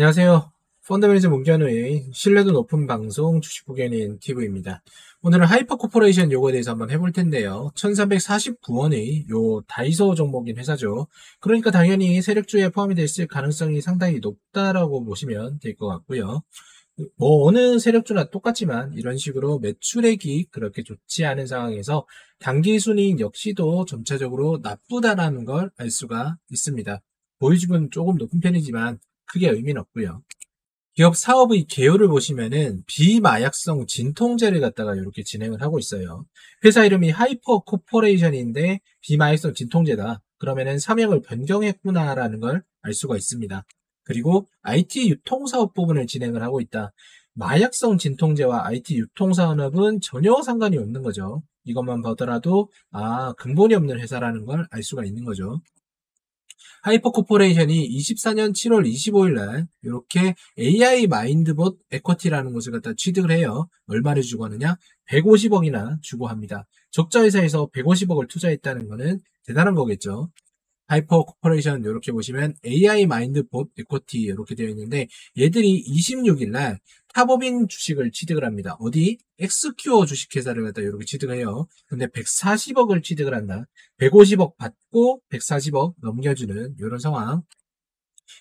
안녕하세요. 펀더매니저 문견우의 신뢰도 높은 방송 주식부견인 TV입니다. 오늘은 하이퍼 코퍼레이션 요거에 대해서 한번 해볼 텐데요. 1349원의 요 다이소 종목인 회사죠. 그러니까 당연히 세력주에 포함이 됐을 가능성이 상당히 높다라고 보시면 될 것 같고요. 뭐 어느 세력주나 똑같지만 이런 식으로 매출액이 그렇게 좋지 않은 상황에서 단기 순이익 역시도 점차적으로 나쁘다라는 걸 알 수가 있습니다. 보유율은 조금 높은 편이지만 크게 의미는 없고요. 기업 사업의 개요를 보시면은 비마약성 진통제를 갖다가 이렇게 진행을 하고 있어요. 회사 이름이 하이퍼 코퍼레이션인데 비마약성 진통제다. 그러면은 사명을 변경했구나라는 걸 알 수가 있습니다. 그리고 IT 유통사업 부분을 진행을 하고 있다. 마약성 진통제와 IT 유통산업은 전혀 상관이 없는 거죠. 이것만 보더라도 아 근본이 없는 회사라는 걸 알 수가 있는 거죠. 하이퍼 코퍼레이션이 24년 7월 25일 날 이렇게 AI 마인드봇 에쿼티라는 것을 갖다 취득을 해요. 얼마를 주고 하느냐? 150억이나 주고 합니다. 적자 회사에서 150억을 투자했다는 것은 대단한 거겠죠. 하이퍼 코퍼레이션 이렇게 보시면 AI 마인드 봇 에쿼티 이렇게 되어 있는데 얘들이 26일 날 타법인 주식을 취득을 합니다. 어디? 엑스큐어 주식회사를 갖다 이렇게 취득을 해요. 근데 140억을 취득을 한다. 150억 받고 140억 넘겨주는 이런 상황.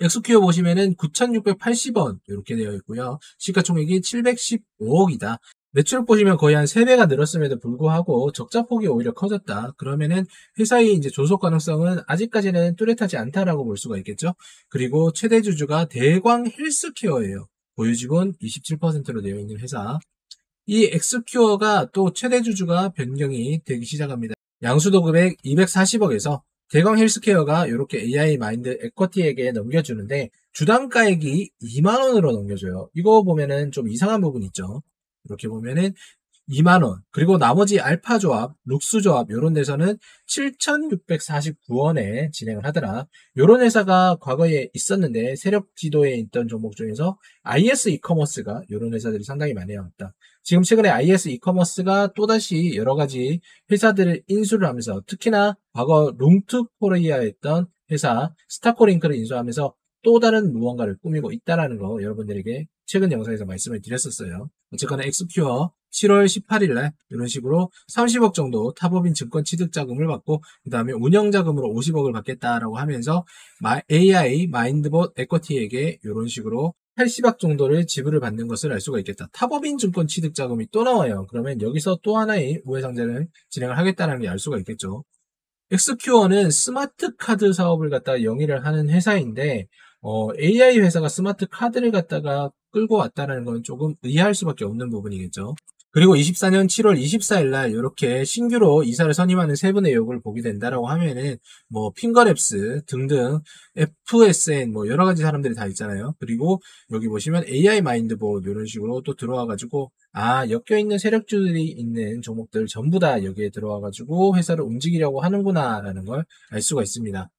엑스큐어 보시면은 9,680원 이렇게 되어 있고요. 시가총액이 715억이다. 매출 보시면 거의 한 3배가 늘었음에도 불구하고 적자 폭이 오히려 커졌다. 그러면은 회사의 이제 조속 가능성은 아직까지는 뚜렷하지 않다라고 볼 수가 있겠죠. 그리고 최대 주주가 대광 헬스케어예요. 보유지분 27%로 되어 있는 회사. 이 엑스큐어가 또 최대 주주가 변경이 되기 시작합니다. 양수도 금액 240억에서 대광 헬스케어가 이렇게 AI 마인드 에쿼티에게 넘겨주는데 주당 가액이 2만원으로 넘겨줘요. 이거 보면은 좀 이상한 부분 있죠. 이렇게 보면은 2만원, 그리고 나머지 알파 조합, 룩스 조합, 요런 데서는 7,649원에 진행을 하더라. 요런 회사가 과거에 있었는데, 세력 지도에 있던 종목 중에서 IS 이커머스가 요런 회사들이 상당히 많이 나왔다. 지금 최근에 IS 이커머스가 또다시 여러 가지 회사들을 인수를 하면서, 특히나 과거 룸투 코리아 했던 회사 스타코링크를 인수하면서 또 다른 무언가를 꾸미고 있다라는 거 여러분들에게 최근 영상에서 말씀을 드렸었어요. 어쨌거나 엑스큐어 7월 18일날 이런 식으로 30억 정도 타법인 증권 취득 자금을 받고 그 다음에 운영 자금으로 50억을 받겠다라고 하면서 AI 마인드봇 에쿼티에게 이런 식으로 80억 정도를 지불을 받는 것을 알 수가 있겠다. 타법인 증권 취득 자금이 또 나와요. 그러면 여기서 또 하나의 우회상장을 진행을 하겠다는 게 알 수가 있겠죠. 엑스큐어는 스마트 카드 사업을 갖다 영위를 하는 회사인데 어, AI 회사가 스마트 카드를 갖다가 끌고 왔다는 건 조금 의아할 수밖에 없는 부분이겠죠. 그리고 24년 7월 24일 날 이렇게 신규로 이사를 선임하는 세부 내역을 보게 된다라고 하면은 뭐 핑거랩스 등등 FSN 뭐 여러 가지 사람들이 다 있잖아요. 그리고 여기 보시면 AI 마인드봇 이런 식으로 또 들어와 가지고 아 엮여 있는 세력주들이 있는 종목들 전부 다 여기에 들어와 가지고 회사를 움직이려고 하는구나라는 걸 알 수가 있습니다.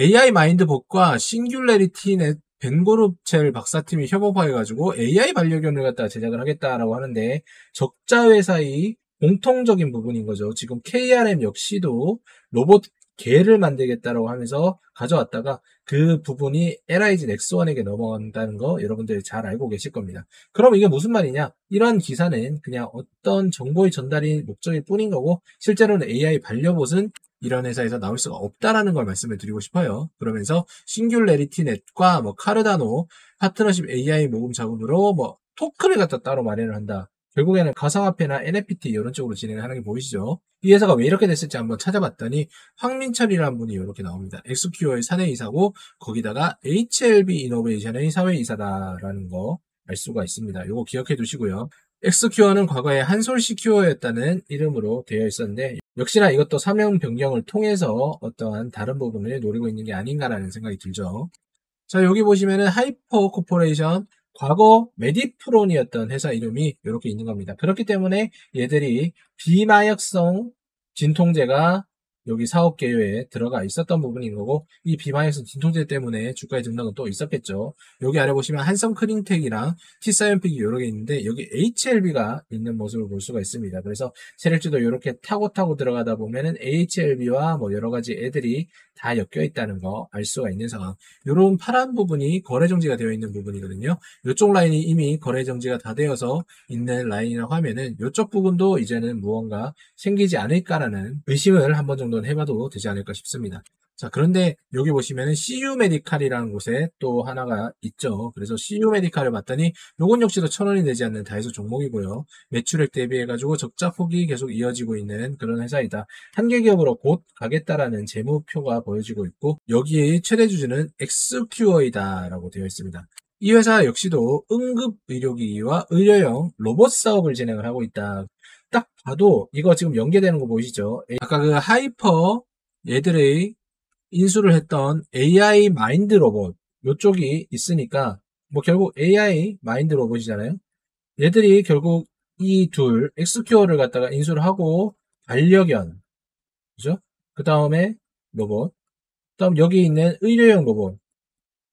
AI 마인드봇과 싱귤레리티 넷 벤고룹첼 박사팀이 협업해가지고 AI 반려견을 갖다 제작을 하겠다라고 하는데 적자 회사의 공통적인 부분인 거죠. 지금 KRM 역시도 로봇 개를 만들겠다라고 하면서 가져왔다가 그 부분이 LIG 넥스원에게 넘어간다는 거 여러분들이 잘 알고 계실 겁니다. 그럼 이게 무슨 말이냐? 이런 기사는 그냥 어떤 정보의 전달이 목적일 뿐인 거고 실제로는 AI 반려봇은 이런 회사에서 나올 수가 없다라는 걸 말씀을 드리고 싶어요. 그러면서 싱귤레리티 넷과 뭐 카르다노 파트너십 AI 모금 자금으로 뭐 토큰을 갖다 따로 마련을 한다. 결국에는 가상화폐나 NFT 이런 쪽으로 진행을 하는 게 보이시죠? 이 회사가 왜 이렇게 됐을지 한번 찾아봤더니 황민철이라는 분이 이렇게 나옵니다. 엑스큐어의 사내이사고 거기다가 HLB 이노베이션의 사외이사다라는 거 알 수가 있습니다. 이거 기억해 두시고요. 엑스큐어는 과거에 한솔시큐어였다는 이름으로 되어 있었는데 역시나 이것도 사명 변경을 통해서 어떠한 다른 부분을 노리고 있는 게 아닌가라는 생각이 들죠. 자 여기 보시면은 하이퍼 코퍼레이션 과거 메디프론이었던 회사 이름이 이렇게 있는 겁니다. 그렇기 때문에 얘들이 비마약성 진통제가 여기 사업 계획에 들어가 있었던 부분인 거고 이 비마약성 진통제 때문에 주가의 등락은 또 있었겠죠. 여기 아래 보시면 한성 크린텍이랑 T사이언티픽이 여러 개 있는데 여기 HLB가 있는 모습을 볼 수가 있습니다. 그래서 세력주도 이렇게 타고 타고 들어가다 보면은 HLB와 뭐 여러 가지 애들이 다 엮여 있다는 거 알 수가 있는 상황. 이런 파란 부분이 거래 정지가 되어 있는 부분이거든요. 이쪽 라인이 이미 거래 정지가 다 되어서 있는 라인이라고 하면은 이쪽 부분도 이제는 무언가 생기지 않을까라는 의심을 한번 정도는 해봐도 되지 않을까 싶습니다. 자, 그런데 여기 보시면은 CU 메디칼이라는 곳에 또 하나가 있죠. 그래서 CU 메디칼을 봤더니 요건 역시도 천 원이 되지 않는 다이소 종목이고요. 매출액 대비해가지고 적자 폭이 계속 이어지고 있는 그런 회사이다. 한계 기업으로 곧 가겠다라는 재무표가 보여지고 있고 여기에 최대 주주는 엑스큐어이다라고 되어 있습니다. 이 회사 역시도 응급 의료기기와 의료용 로봇 사업을 진행을 하고 있다. 딱 봐도 이거 지금 연계되는 거 보이시죠? 아까 그 하이퍼 얘들의 인수를 했던 AI 마인드 로봇 요쪽이 있으니까 뭐 결국 AI 마인드 로봇이잖아요. 얘들이 결국 이 둘 엑스큐어를 갖다가 인수를 하고 반려견 그죠? 그 다음에 로봇 그 다음 여기 있는 의료용 로봇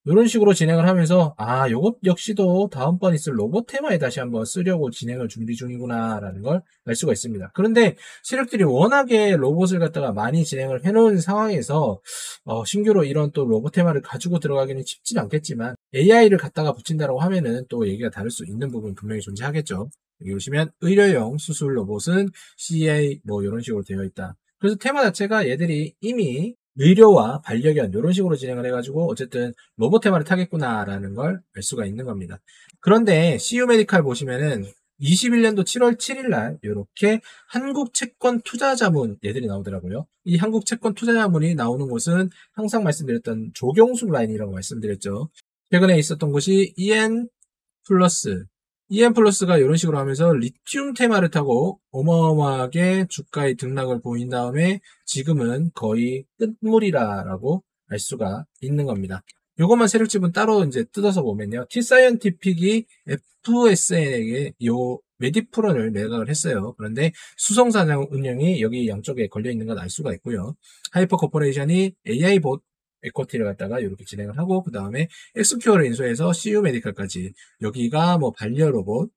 이런 식으로 진행을 하면서 아 요것 역시도 다음번 있을 로봇 테마에 다시 한번 쓰려고 진행을 준비 중이구나 라는 걸 알 수가 있습니다. 그런데 세력들이 워낙에 로봇을 갖다가 많이 진행을 해놓은 상황에서 어, 신규로 이런 또 로봇 테마를 가지고 들어가기는 쉽진 않겠지만 AI를 갖다가 붙인다고 하면은 또 얘기가 다를 수 있는 부분 분명히 존재하겠죠. 여기 보시면 의료용 수술 로봇은 CA 뭐 이런 식으로 되어 있다. 그래서 테마 자체가 얘들이 이미 의료와 반려견 이런 식으로 진행을 해가지고 어쨌든 로봇 테마를 타겠구나라는 걸 알 수가 있는 겁니다. 그런데 CU 메디칼 보시면은 21년도 7월 7일 날 이렇게 한국 채권 투자 자문 얘들이 나오더라고요. 이 한국 채권 투자 자문이 나오는 곳은 항상 말씀드렸던 조경숙 라인이라고 말씀드렸죠. 최근에 있었던 곳이 EN 플러스 EM 플러스가 이런 식으로 하면서 리튬 테마를 타고 어마어마하게 주가의 등락을 보인 다음에 지금은 거의 끝물이라라고 알 수가 있는 겁니다. 이것만 세력집은 따로 이제 뜯어서 보면요. T사이언티픽이 FSN에게 요 메디프론을 매각을 했어요. 그런데 수성자산운용이 여기 양쪽에 걸려 있는 건 알 수가 있고요. 하이퍼 코퍼레이션이 AI봇 에코티를 갖다가 이렇게 진행을 하고 그 다음에 엑스큐어를 인수해서 CU 메디컬까지 여기가 뭐 반려 로봇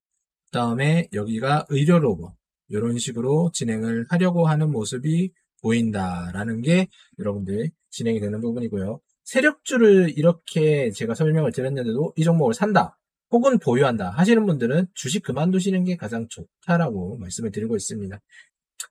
그 다음에 여기가 의료 로봇 이런 식으로 진행을 하려고 하는 모습이 보인다라는 게 여러분들 진행이 되는 부분이고요. 세력주를 이렇게 제가 설명을 드렸는데도 이 종목을 산다 혹은 보유한다 하시는 분들은 주식 그만두시는 게 가장 좋다라고 말씀을 드리고 있습니다.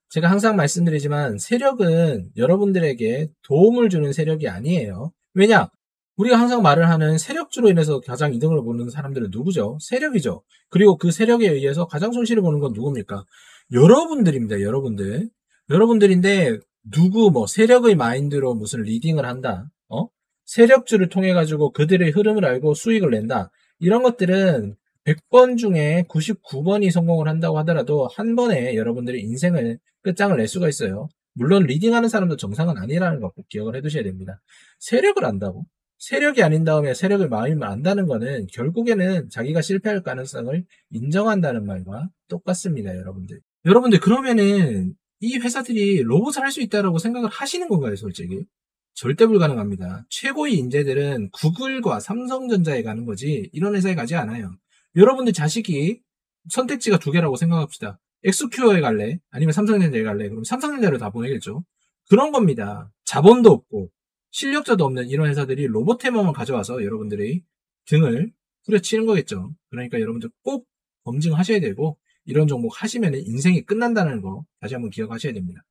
제가 항상 말씀드리지만 세력은 여러분들에게 도움을 주는 세력이 아니에요. 왜냐? 우리가 항상 말을 하는 세력주로 인해서 가장 이득을 보는 사람들은 누구죠? 세력이죠. 그리고 그 세력에 의해서 가장 손실을 보는 건 누굽니까? 여러분들입니다. 여러분들. 여러분들인데 누구 뭐 세력의 마인드로 무슨 리딩을 한다. 어? 세력주를 통해 가지고 그들의 흐름을 알고 수익을 낸다. 이런 것들은 100번 중에 99번이 성공을 한다고 하더라도 한 번에 여러분들이 인생을 끝장을 낼 수가 있어요. 물론 리딩하는 사람도 정상은 아니라는 거 꼭 기억을 해두셔야 됩니다. 세력을 안다고? 세력이 아닌 다음에 세력을 마음을 안다는 거는 결국에는 자기가 실패할 가능성을 인정한다는 말과 똑같습니다, 여러분들. 여러분들 그러면은 이 회사들이 로봇을 할 수 있다라고 생각을 하시는 건가요, 솔직히? 절대 불가능합니다. 최고의 인재들은 구글과 삼성전자에 가는 거지 이런 회사에 가지 않아요. 여러분들 자식이 선택지가 두 개라고 생각합시다. 엑스큐어에 갈래? 아니면 삼성전자에 갈래? 그럼 삼성전자를 다 보내겠죠. 그런 겁니다. 자본도 없고 실력자도 없는 이런 회사들이 로봇 테마만 가져와서 여러분들의 등을 후려치는 거겠죠. 그러니까 여러분들 꼭 검증하셔야 되고 이런 종목 하시면 인생이 끝난다는 거 다시 한번 기억하셔야 됩니다.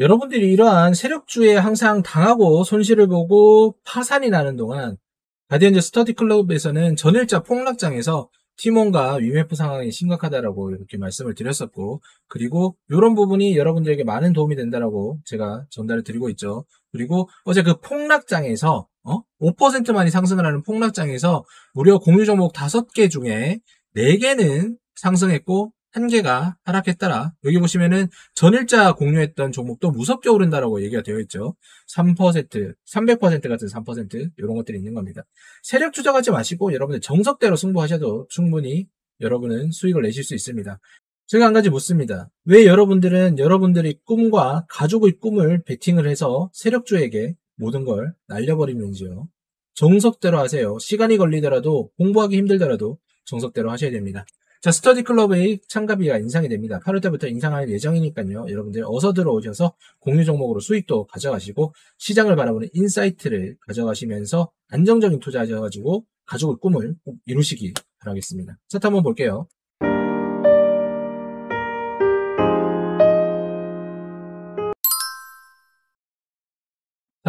여러분들이 이러한 세력주에 항상 당하고 손실을 보고 파산이 나는 동안 가디언즈 스터디 클럽에서는 전일자 폭락장에서 팀원과 위메프 상황이 심각하다라고 이렇게 말씀을 드렸었고 그리고 이런 부분이 여러분들에게 많은 도움이 된다라고 제가 전달을 드리고 있죠. 그리고 어제 그 폭락장에서 어? 5%만이 상승을 하는 폭락장에서 무려 공유 종목 5개 중에 4개는 상승했고 한개가 하락했더라. 여기 보시면은 전일자 공유했던 종목도 무섭게 오른다라고 얘기가 되어 있죠. 3%, 300% 같은 3% 이런 것들이 있는 겁니다. 세력 투자하지 마시고 여러분들 정석대로 승부하셔도 충분히 여러분은 수익을 내실 수 있습니다. 제가 한 가지 묻습니다. 왜 여러분들은 여러분들의 꿈과 가족의 꿈을 베팅을 해서 세력주에게 모든 걸 날려버리는지요? 정석대로 하세요. 시간이 걸리더라도 공부하기 힘들더라도 정석대로 하셔야 됩니다. 자, 스터디 클럽의 참가비가 인상이 됩니다. 8월 때부터 인상할 예정이니까요. 여러분들 어서 들어오셔서 공유 종목으로 수익도 가져가시고 시장을 바라보는 insight를 가져가시면서 안정적인 투자하셔가지고 가족의 꿈을 꼭 이루시기 바라겠습니다. 차트 한번 볼게요.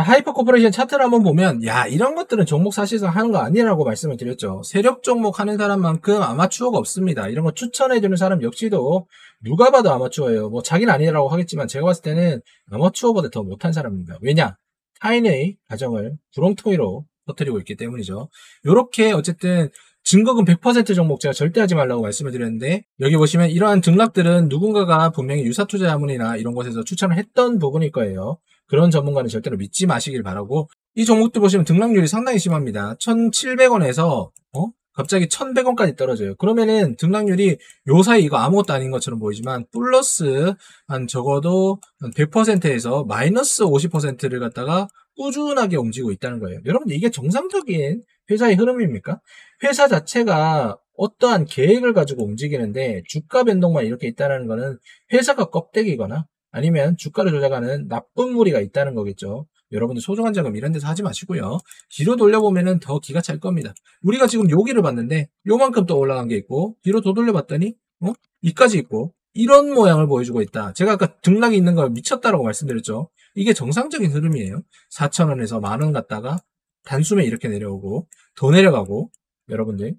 하이퍼 코퍼레이션 차트를 한번 보면 야 이런 것들은 종목 사실상 하는 거 아니라고 말씀을 드렸죠. 세력 종목 하는 사람만큼 아마추어가 없습니다. 이런 거 추천해주는 사람 역시도 누가 봐도 아마추어예요. 뭐 자기는 아니라고 하겠지만 제가 봤을 때는 아마추어보다 더 못한 사람입니다. 왜냐? 타인의 가정을 구렁텅이로 터뜨리고 있기 때문이죠. 이렇게 어쨌든 증거금 100% 종목 제가 절대 하지 말라고 말씀을 드렸는데 여기 보시면 이러한 등락들은 누군가가 분명히 유사투자 자문이나 이런 곳에서 추천을 했던 부분일 거예요. 그런 전문가는 절대로 믿지 마시길 바라고 이 종목들 보시면 등락률이 상당히 심합니다. 1,700원에서 어? 갑자기 1,100원까지 떨어져요. 그러면은 등락률이 요 사이 이거 아무것도 아닌 것처럼 보이지만 플러스 한 적어도 100%에서 마이너스 50%를 갖다가 꾸준하게 움직이고 있다는 거예요. 여러분 이게 정상적인 회사의 흐름입니까? 회사 자체가 어떠한 계획을 가지고 움직이는데 주가 변동만 이렇게 있다는 거는 회사가 껍데기거나 아니면 주가를 조작하는 나쁜 무리가 있다는 거겠죠. 여러분들 소중한 자금 이런 데서 하지 마시고요. 뒤로 돌려보면은 더 기가 찰 겁니다. 우리가 지금 여기를 봤는데 요만큼 또 올라간 게 있고 뒤로 더 돌려봤더니 어? 이까지 있고 이런 모양을 보여주고 있다. 제가 아까 등락이 있는 걸 미쳤다라고 말씀드렸죠. 이게 정상적인 흐름이에요. 4천원에서 만 원 갔다가 단숨에 이렇게 내려오고 더 내려가고 여러분들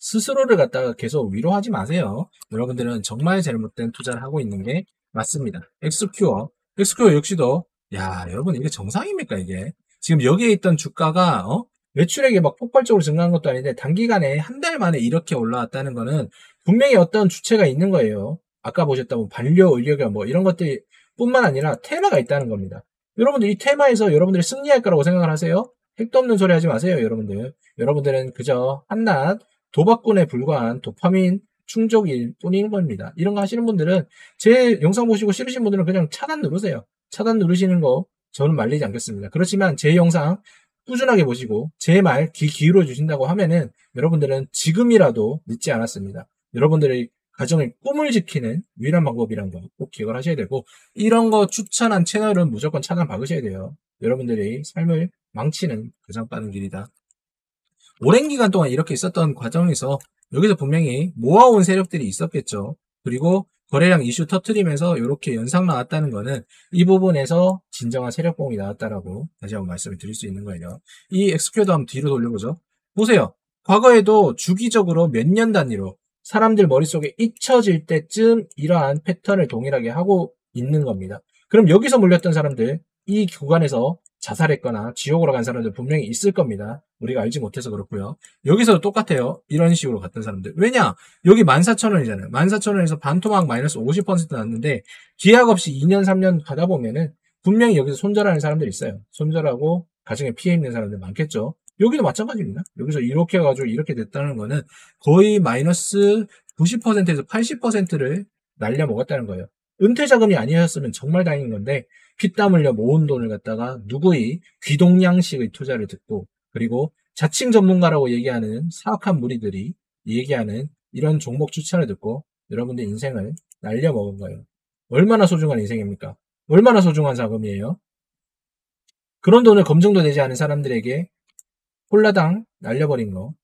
스스로를 갖다가 계속 위로하지 마세요. 여러분들은 정말 잘못된 투자를 하고 있는 게 맞습니다. 엑스큐어. 엑스큐어 역시도, 야, 여러분, 이게 정상입니까, 이게? 지금 여기에 있던 주가가, 어? 매출액이 막 폭발적으로 증가한 것도 아닌데, 단기간에 한 달 만에 이렇게 올라왔다는 거는 분명히 어떤 주체가 있는 거예요. 아까 보셨다면 반려, 의료견, 뭐, 이런 것들 뿐만 아니라 테마가 있다는 겁니다. 여러분들 이 테마에서 여러분들이 승리할 거라고 생각을 하세요? 핵도 없는 소리 하지 마세요, 여러분들. 여러분들은 그저 한낱 도박꾼에 불과한 도파민 충족일 뿐인 겁니다. 이런 거 하시는 분들은 제 영상 보시고 싫으신 분들은 그냥 차단 누르세요. 차단 누르시는 거 저는 말리지 않겠습니다. 그렇지만 제 영상 꾸준하게 보시고 제 말 귀 기울여 주신다고 하면은 여러분들은 지금이라도 늦지 않았습니다. 여러분들의 가정의 꿈을 지키는 유일한 방법이란 거 꼭 기억을 하셔야 되고 이런 거 추천한 채널은 무조건 차단 박으셔야 돼요. 여러분들의 삶을 망치는 가장 빠른 길이다. 오랜 기간 동안 이렇게 있었던 과정에서 여기서 분명히 모아온 세력들이 있었겠죠. 그리고 거래량 이슈 터트리면서 이렇게 연상 나왔다는 거는 이 부분에서 진정한 세력봉이 나왔다라고 다시 한번 말씀을 드릴 수 있는 거예요. 이 엑스큐도 한번 뒤로 돌려보죠. 보세요. 과거에도 주기적으로 몇 년 단위로 사람들 머릿속에 잊혀질 때쯤 이러한 패턴을 동일하게 하고 있는 겁니다. 그럼 여기서 물렸던 사람들 이 구간에서 자살했거나 지옥으로 간 사람들 분명히 있을 겁니다. 우리가 알지 못해서 그렇고요. 여기서도 똑같아요. 이런 식으로 갔던 사람들. 왜냐? 여기 14,000원이잖아요. 14,000원에서 반토막 마이너스 50% 났는데 기약 없이 2년, 3년 가다 보면은 분명히 여기서 손절하는 사람들이 있어요. 손절하고 가정에 피해 있는 사람들 많겠죠. 여기도 마찬가지입니다. 여기서 이렇게 해가지고 이렇게 됐다는 거는 거의 마이너스 90%에서 80%를 날려 먹었다는 거예요. 은퇴 자금이 아니었으면 정말 다행인 건데 피땀 흘려 모은 돈을 갖다가 누구의 귀동냥식의 투자를 듣고 그리고 자칭 전문가라고 얘기하는 사악한 무리들이 얘기하는 이런 종목 추천을 듣고 여러분들 인생을 날려먹은 거예요. 얼마나 소중한 인생입니까? 얼마나 소중한 자금이에요? 그런 돈을 검증도 되지 않은 사람들에게 홀라당 날려버린 거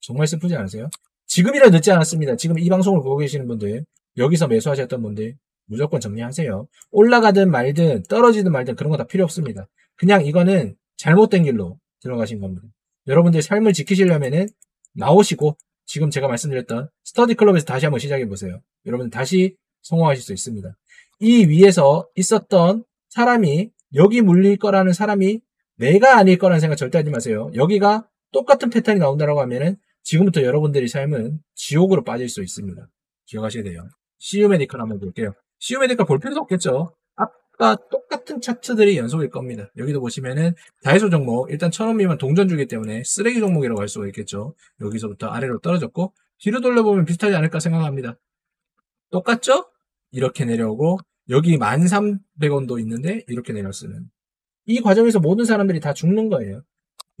정말 슬프지 않으세요? 지금이라 늦지 않았습니다. 지금 이 방송을 보고 계시는 분들 여기서 매수하셨던 분들 무조건 정리하세요. 올라가든 말든 떨어지든 말든 그런 거 다 필요 없습니다. 그냥 이거는 잘못된 길로 들어가신 겁니다. 여러분들 삶을 지키시려면은 나오시고 지금 제가 말씀드렸던 스터디 클럽에서 다시 한번 시작해 보세요. 여러분 다시 성공하실 수 있습니다. 이 위에서 있었던 사람이 여기 물릴 거라는 사람이 내가 아닐 거라는 생각 절대 하지 마세요. 여기가 똑같은 패턴이 나온다고 하면은 지금부터 여러분들의 삶은 지옥으로 빠질 수 있습니다. 기억하셔야 돼요. CU 메디컬 한번 볼게요. 메디컬 볼 필요도 없겠죠. 아까 똑같은 차트들이 연속일 겁니다. 여기도 보시면은 다이소 종목 일단 천원 미만 동전 주기 때문에 쓰레기 종목이라고 할 수가 있겠죠. 여기서부터 아래로 떨어졌고 뒤로 돌려보면 비슷하지 않을까 생각합니다. 똑같죠? 이렇게 내려오고 여기 1,300원도 있는데 이렇게 내렸으면 이 과정에서 모든 사람들이 다 죽는 거예요.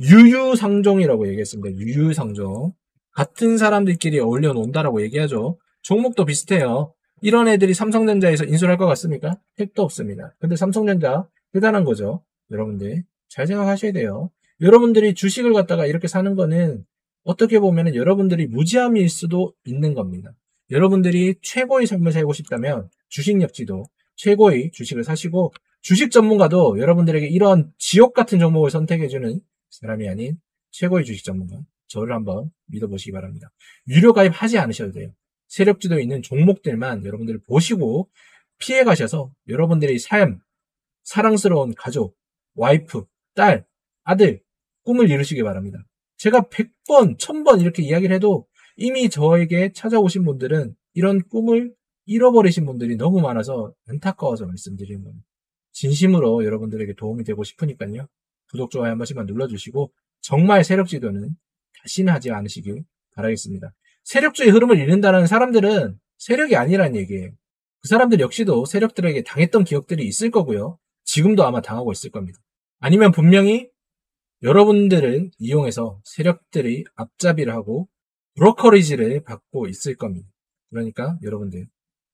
유유상종이라고 얘기했습니다. 유유상종. 같은 사람들끼리 어울려 논다라고 얘기하죠. 종목도 비슷해요. 이런 애들이 삼성전자에서 인수를 할것 같습니까? 택도 없습니다. 근데 삼성전자 대단한 거죠. 여러분들 잘 생각하셔야 돼요. 여러분들이 주식을 갖다가 이렇게 사는 거는 어떻게 보면 여러분들이 무지함일 수도 있는 겁니다. 여러분들이 최고의 삶을 살고 싶다면 주식력지도 최고의 주식을 사시고 주식 전문가도 여러분들에게 이런 지옥 같은 종목을 선택해주는 사람이 아닌 최고의 주식 전문가 저를 한번 믿어보시기 바랍니다. 유료 가입하지 않으셔도 돼요. 세력지도에 있는 종목들만 여러분들 보시고 피해 가셔서 여러분들의 삶, 사랑스러운 가족, 와이프, 딸, 아들, 꿈을 이루시기 바랍니다. 제가 100번, 1000번 이렇게 이야기를 해도 이미 저에게 찾아오신 분들은 이런 꿈을 잃어버리신 분들이 너무 많아서 안타까워서 말씀드리는 겁니다. 진심으로 여러분들에게 도움이 되고 싶으니까요. 구독, 좋아요 한 번씩만 눌러주시고 정말 세력 지도는 다시는 하지 않으시길 바라겠습니다. 세력주의 흐름을 잃는다는 사람들은 세력이 아니라는 얘기예요. 그 사람들 역시도 세력들에게 당했던 기억들이 있을 거고요. 지금도 아마 당하고 있을 겁니다. 아니면 분명히 여러분들을 이용해서 세력들이 앞잡이를 하고 브로커리지를 받고 있을 겁니다. 그러니까 여러분들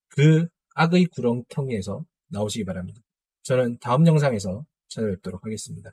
그 악의 구렁텅이에서 나오시기 바랍니다. 저는 다음 영상에서 찾아뵙도록 하겠습니다.